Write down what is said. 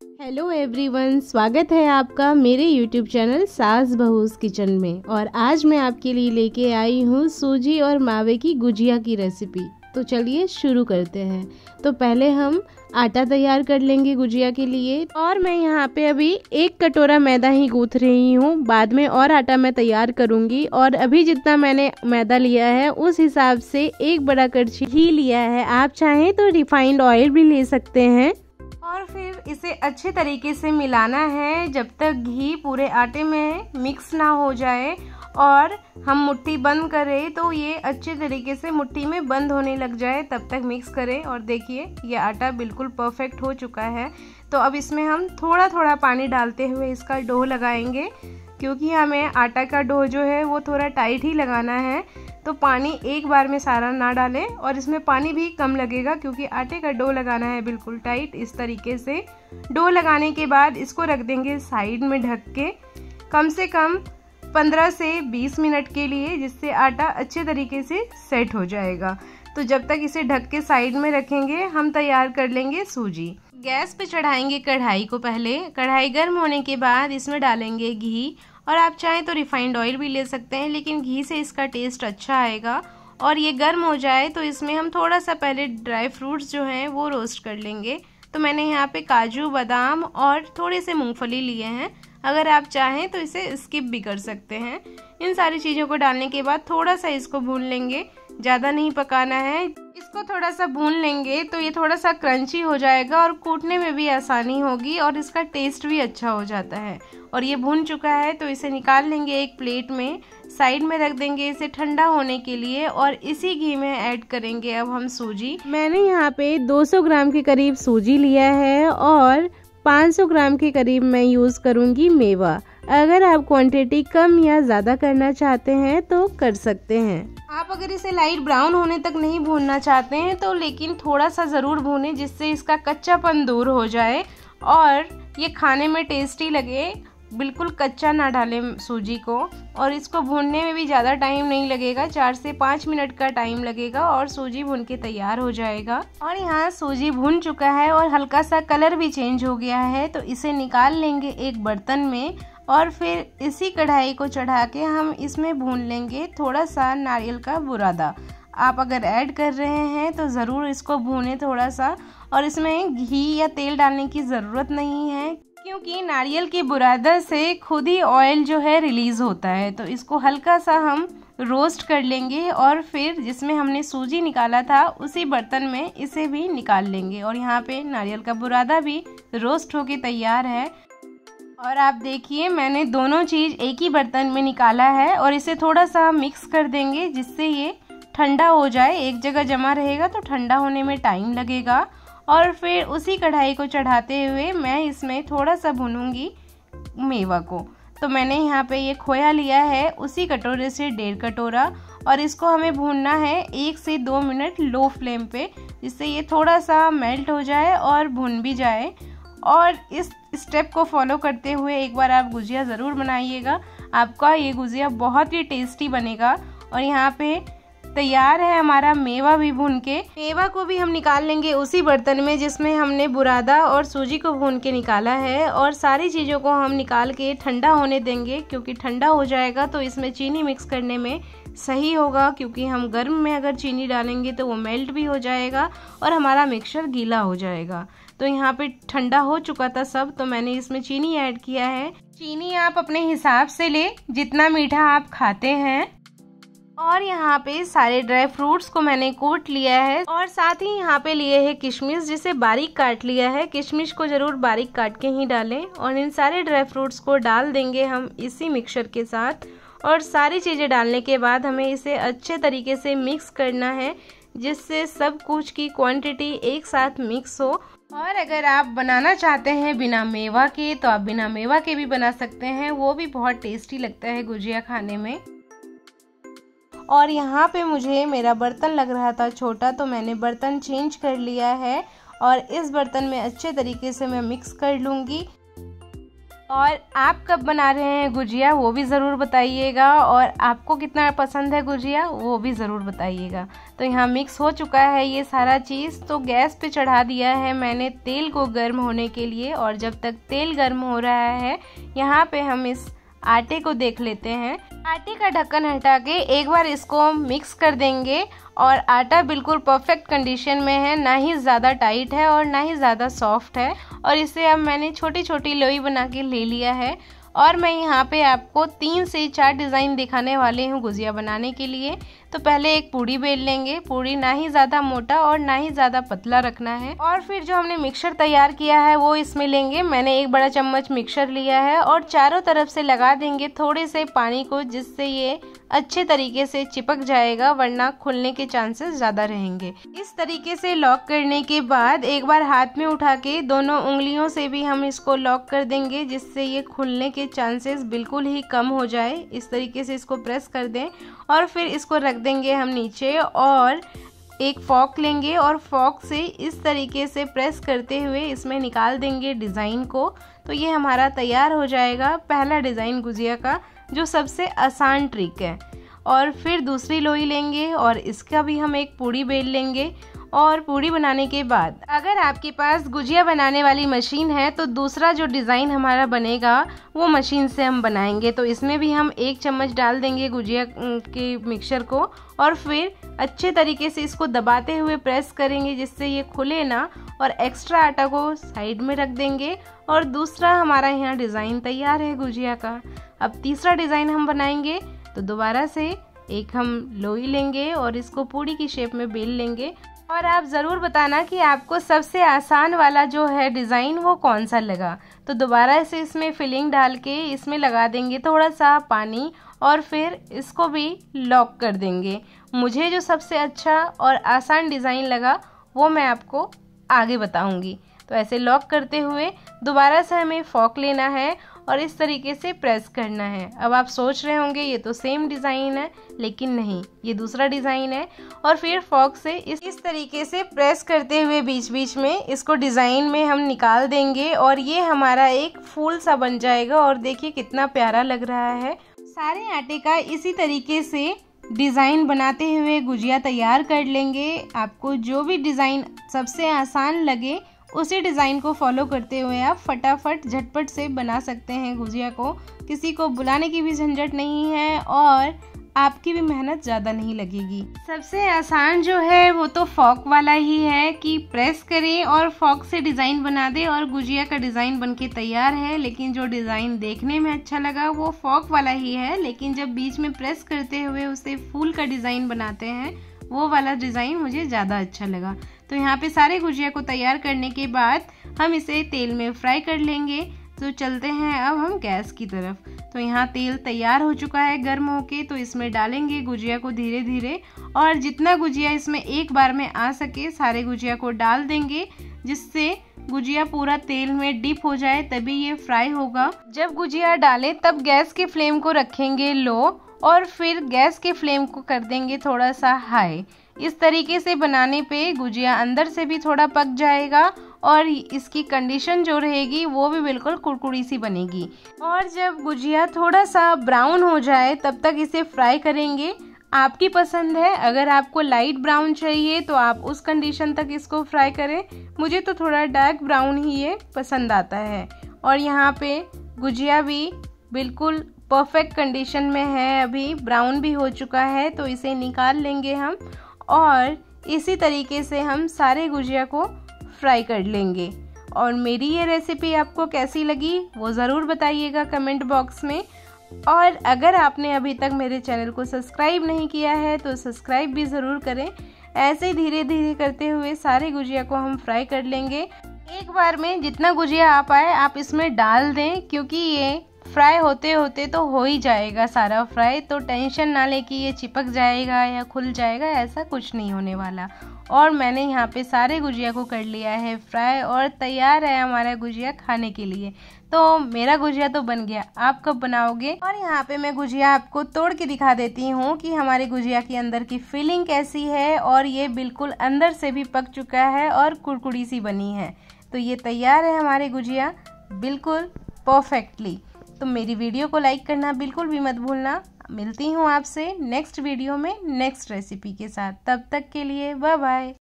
Hello everyone स्वागत है आपका मेरे यूट्यूब चैनल सास बहूस किचन में। और आज मैं आपके लिए लेके आई हूँ सूजी और मावे की गुजिया की रेसिपी तो चलिए शुरू करते हैं। तो पहले हम आटा तैयार कर लेंगे गुजिया के लिए। और मैं यहाँ पे अभी एक कटोरा मैदा ही गूथ रही हूँ। बाद में और आटा मैं तैयार करूँगी। और अभी जितना मैंने मैदा लिया है, उस हिसाब से एक बड़ा कड़छी ही लिया है। आप चाहें तो रिफाइंड ऑयल भी ले सकते हैं। और फिर इसे अच्छे तरीके से मिलाना है जब तक घी पूरे आटे में मिक्स ना हो जाए। और हम मुट्ठी बंद करें तो ये अच्छे तरीके से मुट्ठी में बंद होने लग जाए। तब तक मिक्स करें और देखिए, ये आटा बिल्कुल परफेक्ट हो चुका है। तो अब इसमें हम थोड़ा थोड़ा पानी डालते हुए इसका डो लगाएँगे। क्योंकि हमें आटा का डो जो है वो थोड़ा टाइट ही लगाना है। तो पानी एक बार में सारा ना डालें और इसमें पानी भी कम लगेगा क्योंकि आटे का डो लगाना है बिल्कुल टाइट। इस तरीके से डो लगाने के बाद इसको रख देंगे साइड में ढक के। कम से कम 15 से 20 मिनट के लिए जिससे आटा अच्छे तरीके से सेट हो जाएगा। तो जब तक इसे ढक के साइड में रखेंगे, हम तैयार कर लेंगे सूजी। गैस पे चढ़ाएँगे कढ़ाई को पहले। कढ़ाई गर्म होने के बाद इसमें डालेंगे घी और आप चाहें तो रिफाइंड ऑयल भी ले सकते हैं, लेकिन घी से इसका टेस्ट अच्छा आएगा। और ये गर्म हो जाए तो इसमें हम थोड़ा सा पहले ड्राई फ्रूट्स जो हैं, वो रोस्ट कर लेंगे। तो मैंने यहाँ पे काजू, बादाम और थोड़े से मूंगफली लिए हैं। अगर आप चाहें तो इसे स्किप भी कर सकते हैं। इन सारी चीज़ों को डालने के बाद थोड़ा सा इसको भून लेंगे। ज़्यादा नहीं पकाना है। इसको थोड़ा सा भून लेंगे तो ये थोड़ा सा क्रंची हो जाएगा और कूटने में भी आसानी होगी और इसका टेस्ट भी अच्छा हो जाता है। और ये भून चुका है तो इसे निकाल लेंगे एक प्लेट में। साइड में रख देंगे इसे ठंडा होने के लिए और इसी घी में ऐड करेंगे अब हम सूजी। मैंने यहाँ पे 200 ग्राम के करीब सूजी लिया है और 500 ग्राम के करीब मैं यूज़ करूँगी मेवा। अगर आप क्वांटिटी कम या ज़्यादा करना चाहते हैं तो कर सकते हैं। आप अगर इसे लाइट ब्राउन होने तक नहीं भूनना चाहते हैं तो लेकिन थोड़ा सा ज़रूर भूनें, जिससे इसका कच्चापन दूर हो जाए और ये खाने में टेस्टी लगे। बिल्कुल कच्चा ना डालें सूजी को और इसको भूनने में भी ज़्यादा टाइम नहीं लगेगा, चार से पाँच मिनट का टाइम लगेगा और सूजी भून के तैयार हो जाएगा। और यहाँ सूजी भून चुका है और हल्का सा कलर भी चेंज हो गया है तो इसे निकाल लेंगे एक बर्तन में और फिर इसी कढ़ाई को चढ़ा के हम इसमें भून लेंगे थोड़ा सा नारियल का बुरादा। आप अगर ऐड कर रहे हैं तो ज़रूर इसको भूनें थोड़ा सा और इसमें घी या तेल डालने की ज़रूरत नहीं है। क्योंकि नारियल की बुरादा से खुद ही ऑयल जो है रिलीज़ होता है। तो इसको हल्का सा हम रोस्ट कर लेंगे और फिर जिसमें हमने सूजी निकाला था, उसी बर्तन में इसे भी निकाल लेंगे। और यहाँ पे नारियल का बुरादा भी रोस्ट होके तैयार है। और आप देखिए, मैंने दोनों चीज़ एक ही बर्तन में निकाला है और इसे थोड़ा सा मिक्स कर देंगे जिससे ये ठंडा हो जाए। एक जगह जमा रहेगा तो ठंडा होने में टाइम लगेगा। और फिर उसी कढ़ाई को चढ़ाते हुए मैं इसमें थोड़ा सा भूनूँगी मेवा को। तो मैंने यहाँ पे ये खोया लिया है उसी कटोरे से डेढ़ कटोरा और इसको हमें भूनना है एक से दो मिनट लो फ्लेम पे, जिससे ये थोड़ा सा मेल्ट हो जाए और भुन भी जाए। और इस स्टेप को फॉलो करते हुए एक बार आप गुजिया ज़रूर बनाइएगा। आपका ये गुजिया बहुत ही टेस्टी बनेगा और यहाँ पे तैयार है हमारा मेवा भी भून के। मेवा को भी हम निकाल लेंगे उसी बर्तन में जिसमें हमने बुरादा और सूजी को भून के निकाला है और सारी चीज़ों को हम निकाल के ठंडा होने देंगे, क्योंकि ठंडा हो जाएगा तो इसमें चीनी मिक्स करने में सही होगा, क्योंकि हम गर्म में अगर चीनी डालेंगे तो वो मेल्ट भी हो जाएगा और हमारा मिक्सचर गीला हो जाएगा। तो यहाँ पे ठंडा हो चुका था सब तो मैंने इसमें चीनी ऐड किया है। चीनी आप अपने हिसाब से ले, जितना मीठा आप खाते हैं। और यहाँ पे सारे ड्राई फ्रूट्स को मैंने कोट लिया है और साथ ही यहाँ पे लिए है किशमिश, जिसे बारीक काट लिया है। किशमिश को ज़रूर बारीक काट के ही डालें और इन सारे ड्राई फ्रूट्स को डाल देंगे हम इसी मिक्सचर के साथ। और सारी चीज़ें डालने के बाद हमें इसे अच्छे तरीके से मिक्स करना है, जिससे सब कुछ की क्वांटिटी एक साथ मिक्स हो। और अगर आप बनाना चाहते हैं बिना मेवा के तो आप बिना मेवा के भी बना सकते हैं। वो भी बहुत टेस्टी लगता है गुजिया खाने में। और यहाँ पे मुझे मेरा बर्तन लग रहा था छोटा तो मैंने बर्तन चेंज कर लिया है और इस बर्तन में अच्छे तरीके से मैं मिक्स कर लूँगी। और आप कब बना रहे हैं गुजिया, वो भी ज़रूर बताइएगा। और आपको कितना पसंद है गुजिया, वो भी ज़रूर बताइएगा। तो यहाँ मिक्स हो चुका है ये सारा चीज़। तो गैस पे चढ़ा दिया है मैंने तेल को गर्म होने के लिए। और जब तक तेल गर्म हो रहा है, यहाँ पे हम इस आटे को देख लेते हैं। आटे का ढक्कन हटा के एक बार इसको मिक्स कर देंगे और आटा बिल्कुल परफेक्ट कंडीशन में है। ना ही ज़्यादा टाइट है और ना ही ज़्यादा सॉफ्ट है। और इसे अब मैंने छोटी छोटी लोई बना के ले लिया है। और मैं यहाँ पे आपको तीन से चार डिज़ाइन दिखाने वाली हूँ गुजिया बनाने के लिए। तो पहले एक पूड़ी बेल लेंगे। पूड़ी ना ही ज़्यादा मोटा और ना ही ज़्यादा पतला रखना है। और फिर जो हमने मिक्सर तैयार किया है, वो इसमें लेंगे। मैंने एक बड़ा चम्मच मिक्सर लिया है और चारों तरफ़ से लगा देंगे थोड़े से पानी को, जिससे ये अच्छे तरीके से चिपक जाएगा, वरना खुलने के चांसेस ज़्यादा रहेंगे। इस तरीके से लॉक करने के बाद एक बार हाथ में उठा के दोनों उंगलियों से भी हम इसको लॉक कर देंगे, जिससे ये खुलने के चांसेस बिल्कुल ही कम हो जाए। इस तरीके से इसको प्रेस कर दें और फिर इसको रख देंगे हम नीचे और एक फॉक लेंगे और फॉक से इस तरीके से प्रेस करते हुए इसमें निकाल देंगे डिज़ाइन को। तो ये हमारा तैयार हो जाएगा पहला डिज़ाइन गुजिया का, जो सबसे आसान ट्रिक है। और फिर दूसरी लोई लेंगे और इसका भी हम एक पूड़ी बेल लेंगे। और पूड़ी बनाने के बाद। अगर आपके पास गुजिया बनाने वाली मशीन है तो दूसरा जो डिज़ाइन हमारा बनेगा, वो मशीन से हम बनाएँगे। तो इसमें भी हम एक चम्मच डाल देंगे गुजिया के मिक्सचर को और फिर अच्छे तरीके से इसको दबाते हुए प्रेस करेंगे, जिससे ये खुले ना और एक्स्ट्रा आटा को साइड में रख देंगे। और दूसरा हमारा यहाँ डिज़ाइन तैयार है गुजिया का। अब तीसरा डिज़ाइन हम बनाएँगे तो दोबारा से एक हम लोई लेंगे और इसको पूड़ी की शेप में बेल लेंगे। और आप ज़रूर बताना कि आपको सबसे आसान वाला जो है डिज़ाइन वो कौन सा लगा। तो दोबारा से इसमें फिलिंग डाल के इसमें लगा देंगे थोड़ा सा पानी और फिर इसको भी लॉक कर देंगे। मुझे जो सबसे अच्छा और आसान डिज़ाइन लगा, वो मैं आपको आगे बताऊँगी। तो ऐसे लॉक करते हुए दोबारा से हमें फॉक लेना है और इस तरीके से प्रेस करना है। अब आप सोच रहे होंगे, ये तो सेम डिज़ाइन है, लेकिन नहीं, ये दूसरा डिज़ाइन है। और फिर फॉक से इस इस तरीके से प्रेस करते हुए बीच बीच में इसको डिज़ाइन में हम निकाल देंगे और ये हमारा एक फूल सा बन जाएगा। और देखिए कितना प्यारा लग रहा है। सारे आटे का इसी तरीके से डिज़ाइन बनाते हुए गुजिया तैयार कर लेंगे। आपको जो भी डिज़ाइन सबसे आसान लगे उसी डिज़ाइन को फॉलो करते हुए आप फटाफट, झटपट से बना सकते हैं गुजिया को। किसी को बुलाने की भी झंझट नहीं है और आपकी भी मेहनत ज़्यादा नहीं लगेगी। सबसे आसान जो है, वो तो फॉक वाला ही है कि प्रेस करें और फॉक से डिज़ाइन बना दे और गुजिया का डिज़ाइन बन के तैयार है। लेकिन जो डिज़ाइन देखने में अच्छा लगा, वो फॉक वाला ही है। लेकिन जब बीच में प्रेस करते हुए उसे फूल का डिज़ाइन बनाते हैं वो वाला डिज़ाइन मुझे ज़्यादा अच्छा लगा। तो यहाँ पे सारे गुजिया को तैयार करने के बाद हम इसे तेल में फ्राई कर लेंगे। तो चलते हैं अब हम गैस की तरफ़। तो यहाँ तेल तैयार हो चुका है गर्म होके। तो इसमें डालेंगे गुजिया को धीरे धीरे और जितना गुजिया इसमें एक बार में आ सके, सारे गुजिया को डाल देंगे, जिससे गुजिया पूरा तेल में डिप हो जाए, तभी ये फ्राई होगा। जब गुजिया डालें, तब गैस की फ्लेम को रखेंगे लो। और फिर गैस के फ्लेम को कर देंगे थोड़ा सा हाई। इस तरीके से बनाने पे गुजिया अंदर से भी थोड़ा पक जाएगा और इसकी कंडीशन जो रहेगी वो भी बिल्कुल कुड़कुड़ी सी बनेगी। और जब गुजिया थोड़ा सा ब्राउन हो जाए, तब तक इसे फ्राई करेंगे। आपकी पसंद है, अगर आपको लाइट ब्राउन चाहिए तो आप उस कंडीशन तक इसको फ्राई करें। मुझे तो थोड़ा डार्क ब्राउन ही ये पसंद आता है। और यहाँ पे गुजिया भी बिल्कुल परफेक्ट कंडीशन में है, अभी ब्राउन भी हो चुका है तो इसे निकाल लेंगे हम और इसी तरीके से हम सारे गुजिया को फ्राई कर लेंगे। और मेरी ये रेसिपी आपको कैसी लगी, वो ज़रूर बताइएगा कमेंट बॉक्स में। और अगर आपने अभी तक मेरे चैनल को सब्सक्राइब नहीं किया है तो सब्सक्राइब भी ज़रूर करें। ऐसे धीरे धीरे करते हुए सारे गुजिया को हम फ्राई कर लेंगे। एक बार में जितना गुजिया आप आए, आप इसमें डाल दें, क्योंकि ये फ्राई होते होते तो हो ही जाएगा सारा फ्राई तो टेंशन ना ले कि ये चिपक जाएगा या खुल जाएगा, ऐसा कुछ नहीं होने वाला। और मैंने यहाँ पे सारे गुजिया को कर लिया है फ्राई और तैयार है हमारा गुजिया खाने के लिए। तो मेरा गुजिया तो बन गया। आप कब बनाओगे? और यहाँ पे मैं गुजिया आपको तोड़ के दिखा देती हूँ कि हमारे गुजिया के अंदर की फीलिंग कैसी है और ये बिल्कुल अंदर से भी पक चुका है और कुड़कुड़ी सी बनी है। तो ये तैयार है हमारे गुजिया बिल्कुल परफेक्टली तो मेरी वीडियो को लाइक करना बिल्कुल भी मत भूलना। मिलती हूँ आपसे नेक्स्ट वीडियो में नेक्स्ट रेसिपी के साथ। तब तक के लिए बाय बाय